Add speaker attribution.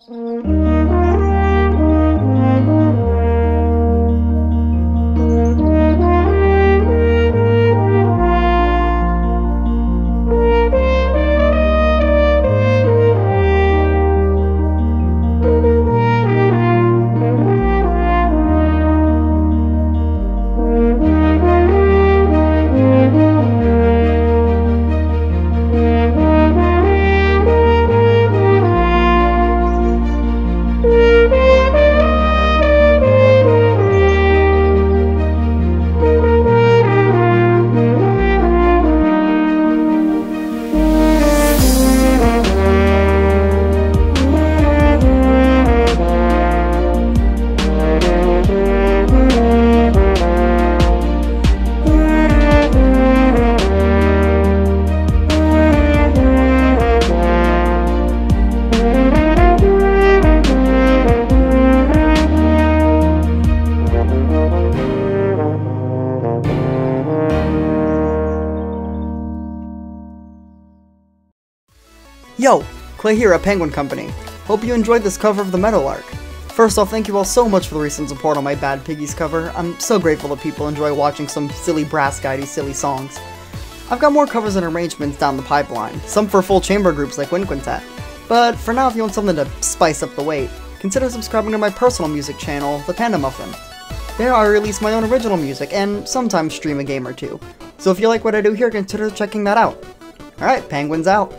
Speaker 1: Mm-hmm. Yo, Clay here at Penguin Company. Hope you enjoyed this cover of the Meadowlark. First off, thank you all so much for the recent support on my Bad Piggies cover. I'm so grateful that people enjoy watching some silly brass guy silly songs. I've got more covers and arrangements down the pipeline, some for full chamber groups like Wind Quintet. But for now, if you want something to spice up the wait, consider subscribing to my personal music channel, The Panda Muffin. There I release my own original music and sometimes stream a game or two. So if you like what I do here, consider checking that out. Alright, penguins out.